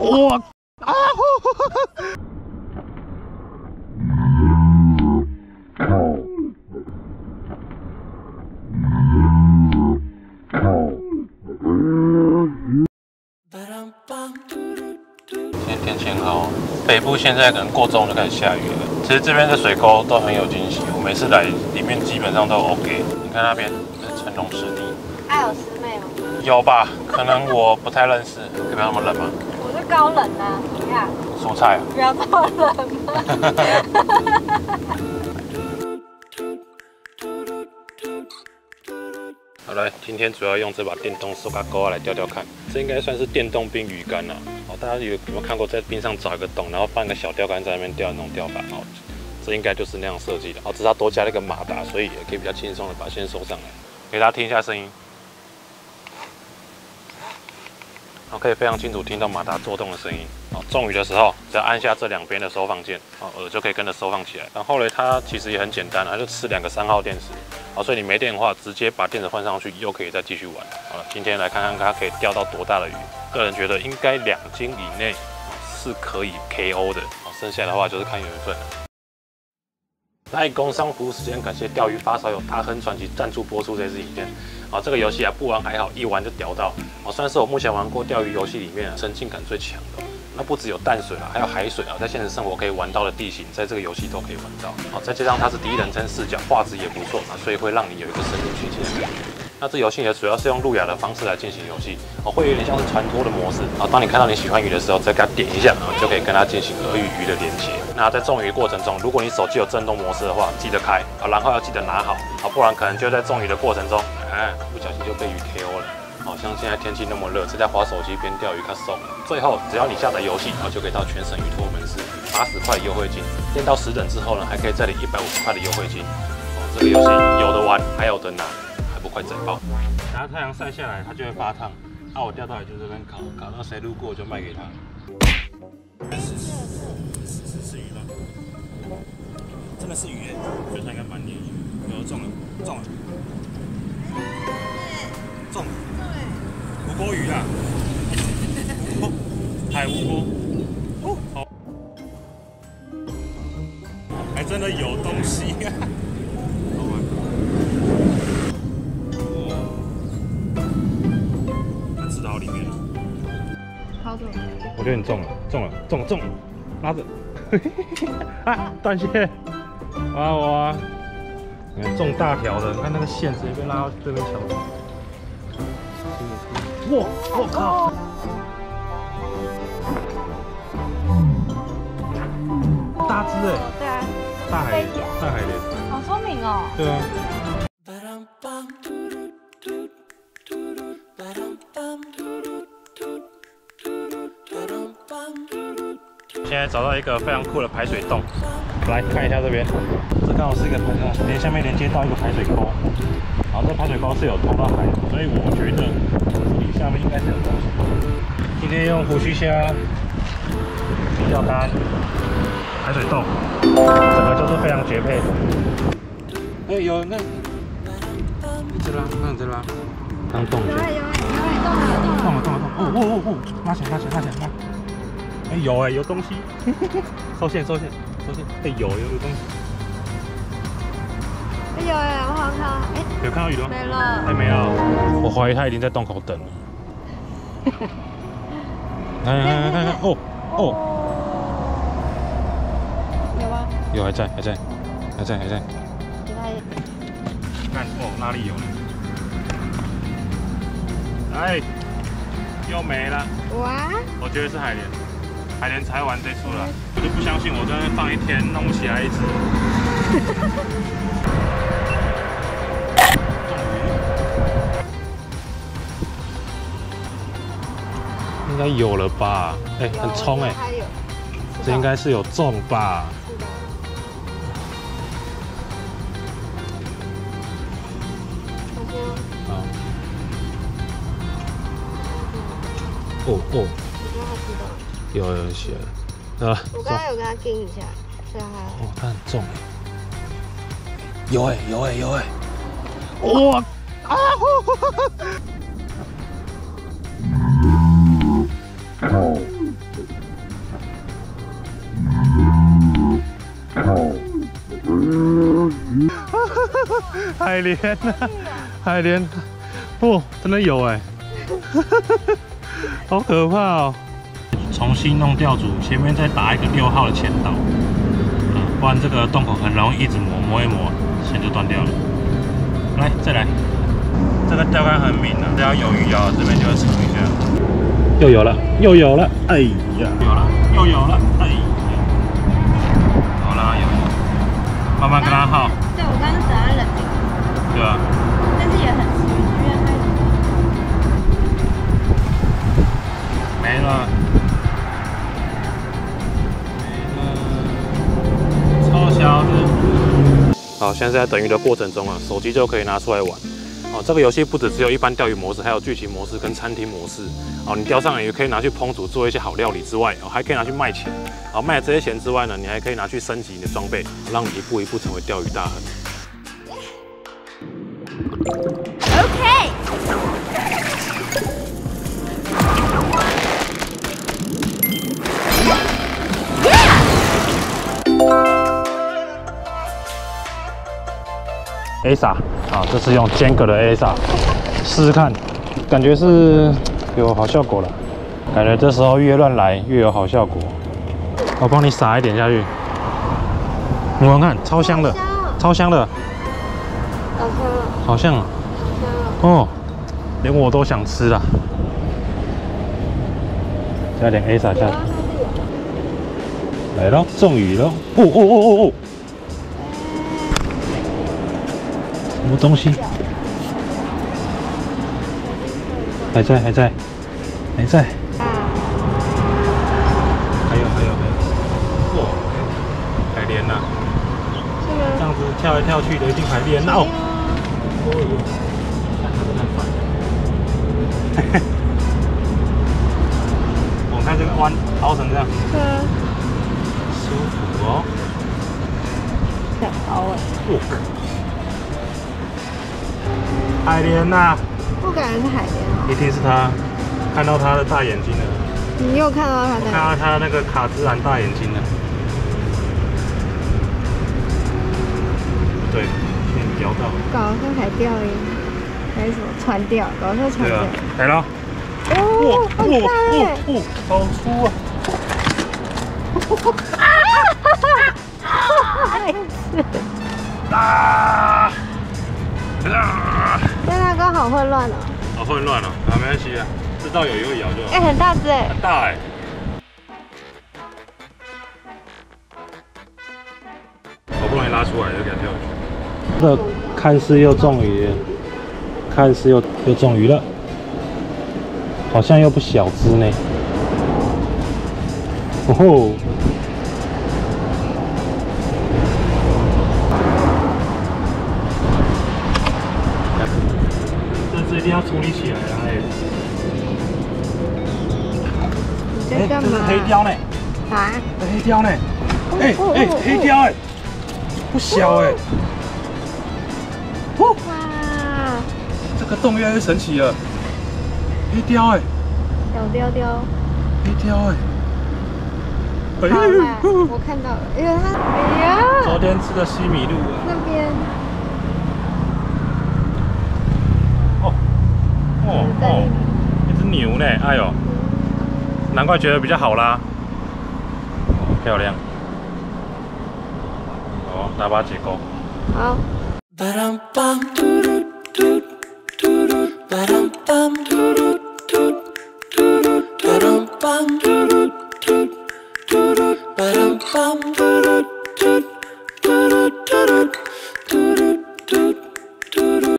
哇啊！今天天气很好，北部现在可能过中就开始下雨了。其实这边的水沟都很有惊喜，我每次来里面基本上都 OK。你看那边是成龙湿地，还有师妹吗？有吧？可能我不太认识，可不要那么冷吗？高冷啊，怎么样？蔬菜啊。不要这么冷嘛。好来，今天主要用这把电动手把钩来钓钓看，这应该算是电动冰鱼竿啦。哦，大家有有没有看过在冰上找一个洞，然后放一个小钓竿在那边钓那种钓法？哦，这应该就是那样设计的。哦，只是它多加了一个马达，所以也可以比较轻松的把线收上来。给大家听一下声音。然后，可以非常清楚听到马达做动的声音。好，中鱼的时候，只要按下这两边的收放键，好，饵就可以跟着收放起来。然后呢，它其实也很简单，它就吃两个三号电池。好，所以你没电的话，直接把电池换上去，又可以再继续玩。好了，今天来看看它可以钓到多大的鱼。个人觉得应该两斤以内是可以 KO 的。好，剩下的话就是看缘分了。来，工商服务时间，感谢钓鱼发烧友大亨传奇赞助播出这支影片。啊，这个游戏啊，不玩还好，一玩就屌到。啊，算是我目前玩过钓鱼游戏里面沉浸感最强的。那不只有淡水啊，还有海水啊，在现实生活可以玩到的地形，在这个游戏都可以玩到。好，再加上它是第一人称视角，画质也不错啊，所以会让你有一个身临其境的感觉。那这游戏呢，主要是用路亚的方式来进行游戏，哦，会有点像是传播的模式。啊，当你看到你喜欢鱼的时候，再给它点一下，然后就可以跟它进行饵与鱼的连接。那在中鱼过程中，如果你手机有震动模式的话，记得开啊，然后要记得拿好啊，不然可能就在中鱼的过程中，哎，不小心就被鱼 KO 了。好像现在天气那么热，在划手机边钓鱼，可送。最后，只要你下载游戏，然后就可以到全省鱼托门市八十块优惠金，练到十等之后呢，还可以再领一百五十块的优惠金。哦，这个游戏有的玩，还有的拿，快整爆！然后太阳晒下来，它就会发烫。那我钓到也就这边烤，烤到谁路过就卖给他。是是是鱼吗？真的是鱼我！觉得它应该蛮黏的。有中了，中了，中！吴锅鱼啊！海吴锅。哦，好。还真的有东西呀！我觉得你中了，中了，中了，中了，拉着。啊，断线！哇哇！你看中大条的，你看那个线直接被拉到这边桥。哇！我靠！大只哎！对啊，大海，大海莲。好聪明哦。对啊。现在找到一个非常酷的排水洞，来看一下这边，这刚好是一个排水洞，连下面连接到一个排水沟，然后这排水沟是有通到海的，所以我觉得这里下面应该是有东西。今天用胡须虾钓竿排水洞，整个就是非常绝配。哎，有那一直拉，看这拉，刚动一下，有有有动了动了动了，哦哦哦哦，拉起来拉起来拉起来拉。哎有哎有东西，收线收线收线，哎有有有东西，哎有哎，我好看，哎有看到鱼了吗？没了，还没有，我怀疑他已经在洞口等了。来来来看看，哦哦，有吗？有还在还在还在还在，给他一看哦哪里有呢？哎，又没了，哇，我觉得是海莲。海莲才玩这出了，我就不相信我在那放一天弄不起来一只。应该有了吧？哎、很冲哎、这应该是有中吧？是的，啊。哦哦，我觉得他知道，有有一些，吧！我刚刚有跟他盯一下，是他。哦，他很重。有哎，有哎，有哎！哇啊哈哈哈哈！哦哦哦！哈哈哈哈！海莲啊，海莲，哦，真的有哎！哈哈哈哈！好可怕哦！重新弄吊组，前面再打一个六号的前导，啊，不然这个洞口很容易一直磨磨一磨，线就断掉了。来，再来，这个钓竿很敏啊，只要有鱼啊，这边就会撑一下。又有了，又有了，哎呀，有了，又有了，哎呀，好啦，有。了，慢慢跟他耗，对，我刚刚等他冷静，对吧？好，现在在等鱼的过程中啊，手机就可以拿出来玩。哦，这个游戏不只只有一般钓鱼模式，还有剧情模式跟餐厅模式。哦，你钓上来鱼可以拿去烹煮做一些好料理之外，哦，还可以拿去卖钱。哦，卖了这些钱之外呢，你还可以拿去升级你的装备，让你一步一步成为钓鱼大亨。OK。A 萨啊，这是用坚果的 A 萨，试试看，感觉是有好效果了。感觉这时候越乱来越有好效果。我帮你撒一点下去，你闻看，超香的，超香的，好香哦，好像啊好香哦。哦，连我都想吃了。加点 A 撒下去，来咯，中鱼咯！哦哦哦哦哦，什么东西？还在，还在，还在。啊，还有，还有，还有。哇，海莲呐？这样子跳来跳去的，一定海莲呐！哦，哦哟，看它真的很烦。我看这个弯凹成这样，对啊，舒服哦。想凹哎，哦，海莲呐、不感觉是海莲哦。一定是他看到他的大眼睛了，你又看到它看在？到他那个卡姿兰大眼睛了。对，被你叼到了。搞像海钓一样，还是什么船钓？搞像船钓。，来了。哦，好大哎！哦，好粗啊！啊！啊！但它刚好混乱哦。好混乱哦，啊，没关系啊，知道有一个咬就好。哎，很大只哎。很大哎、好不容易拉出来就给它跳下去。这看似又中鱼，看似又又中鱼了，好像又不小只呢。哦吼！一定要处理起来啊！哎？这是黑雕呢，啊？这黑雕呢？哎哦哎哦，黑雕哎，不小哎，哇！这个洞越来越神奇了。黑雕哎，小雕雕。黑雕哎，好啦，我看到了，因为它，哎呀，昨天吃的西米露啊，那边哦一只牛呢，哎呦，难怪觉得比较好啦，哦，漂亮。哦，拿把解钩。好，